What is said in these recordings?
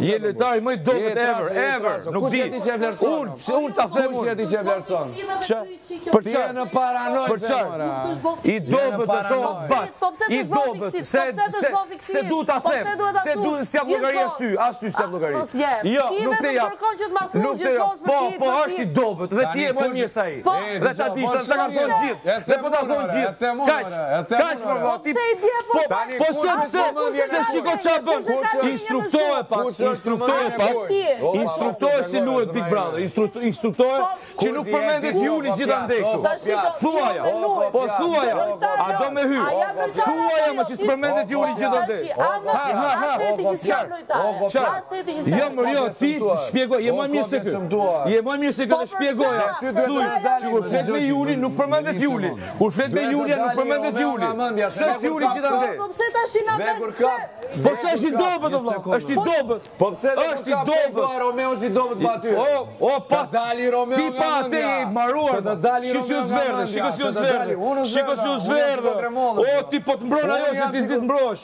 Je lojtari më i dobët ever, ever, nuk di. Unë, pse unë ta them unë? Kush je ti që vlerëson? Çë? Për çë? Ti je në paranojë për çë? I dobët të shoh bac. I dobët se se se du ta them. Se du të jap llogari as ty, as ty s'jap llogari. Jo, nuk të jap. Nuk të jap. Po, po është i dobët dhe ti je më mirë se ai. Po. Dhe ta dish, ta kanë thonë gjithë. Dhe po ta thonë gjithë. Kaq më vëllai ti. Po po sepse se shiko ça bën. Instruktoje pak, instruktoje pak. Instruktoje si luhet Big Brother. Instruktoje që nuk përmendet Juli gjithandej këtu. Thuaja. Po thuaja. A do me hy? Thuaja më që s'përmendet Juli gjithandej. Ha ha ha. Çfarë? Jo more jo ti shpjegoja, je më mirë se ky. Je më mirë se ky dhe shpjegoja. Thuaj, që kur flet me Juli nuk përmendet Juli. Kur flet me Julia nuk përmendet Juli. Pse është Juli gjithandej? Po pse tash i na bën? Kur ka. Po pse është i dobët o vëlla? Është i dobët. Po pse është i dobët? Po Romeo është i dobët pa ty. O, o pa dali Romeo. Ti pa atë je i maruar. Të dalë Romeo. Shikoj si zverdh, shikoj si zverdh. Shikoj si zverdh. O ti po të mbron ajo se ti s'di të mbrosh.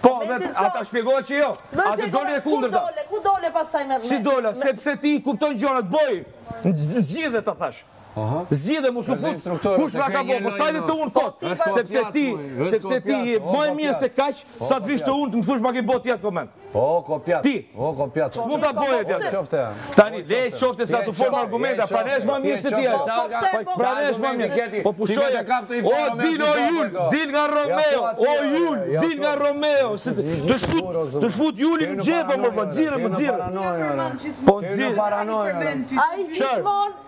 Po, dhe a ta shpjegova që jo. A të doli e kundërta. Ku dole, ku dole pasaj me vëmë. Si dole, sepse ti i kupton gjërat, boj, zgjidhe ta thashë. Zgjidhe, mos u fut, kush ma ka bo, po hajde te unë kot, sepse ti, sepse ti, ma mirë se kaq, sa të vish te unë, të më thush ma ki bo ti at koment. Po, kopjac. Ti, O kopjac. S'mund ta bëjë ti atë. Tani je qofte se s'di të formosh argumenta, prandaj është më mirë se ti ajo. Prandaj është më mirë. Po pushoj të kap të i thonë. O dil o Jul, dil nga Romeo. O Jul, dil nga Romeo. Të fut, të fut Julin në xhep më vë, xhirë më xhirë. Po xhirë. Ai gjithmonë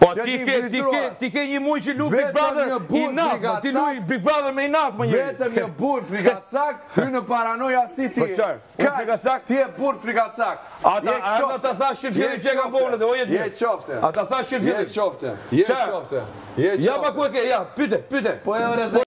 Po ti ke ti ke ti ke një muj që lu Big Brother një burr po ti lu big brother me inat me njeri vetëm një burr frikacak hy në paranoja si ti po çar ka frikacak ti je burr frikacak a ta a ta ta thash që fillim që ka folë dhe oje je qofte a ta thash që fillim je qofte je qofte je qofte ja pa ku e ke ja pyte pyte po e